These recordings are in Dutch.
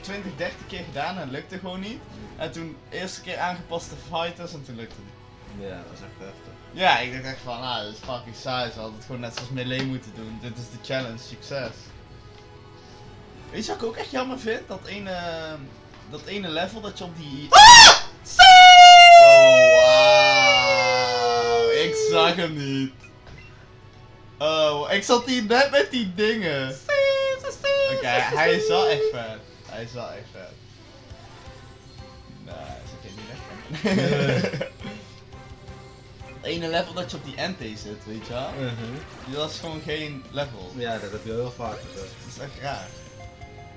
20, 30 keer gedaan en lukte gewoon niet. En toen eerste keer aangepaste fighters en toen lukte het. Ja, dat is echt heftig. Ja, ik dacht echt van, ah, dit is fucking saai. Ze hadden het gewoon net zoals melee moeten doen. Dit is de challenge, succes. Weet je wat ik ook echt jammer vind? Dat ene, dat ene level dat je op die... Ah! Oh, wauw. Ik zag hem niet. Oh, ik zat hier net met die dingen. Oké, hij is wel echt vet. Hij is wel echt vet. Nee, is oké, niet weg. Het ene level dat je op die NT zit, weet je wel? Dat is gewoon geen level. Ja, dat heb je heel vaak gezegd. Dat is echt raar.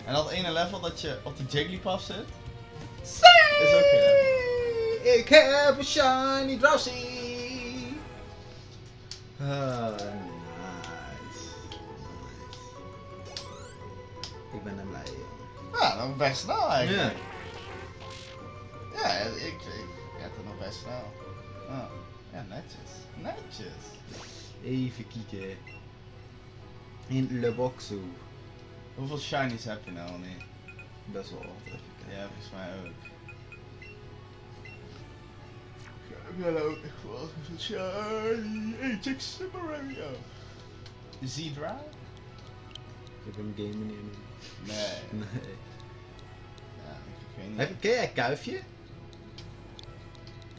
En dat ene level dat je op die Jigglypuff zit, is ook geen level. Ik heb een shiny drowsy. Ah, Ik ben er blij mee. Ja, nog best snel eigenlijk. Ja, ik, ik, ik heb het nog best snel. Ja, ja netjes. Netjes. Even kijken. In Le Boxo. Hoeveel shinies heb je nou niet? Best wel kijken. Ja, volgens mij ook. Ik heb jij ook echt wel shiny. Hey, check Super Mario. Zebra? Ik heb een game meneer. Nee. Nee. Ja, ik, weet niet. Heb, ken jij Kuifje?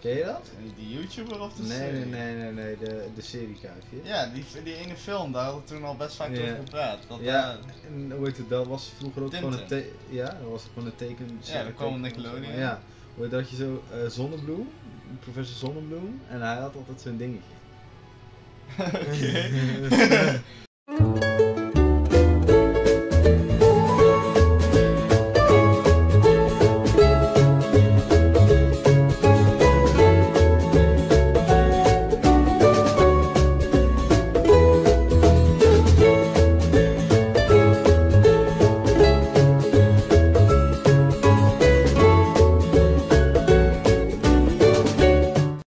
Ken je dat? Die YouTuber of de Nee, serie? nee, nee, nee, nee, de, de serie Kuifje. Ja, die, die ene film, daar hadden we toen al best vaak Ja. over gepraat. Dat, Ja, eh, en hoe heet het, dat was vroeger ook gewoon een ja, dat was gewoon een teken. Ja, dat kwam Nickelodeon. Ja, hoe heet dat je zo, eh, Zonnebloem, professor Zonnebloem, en hij had altijd zo'n dingetje. Oké.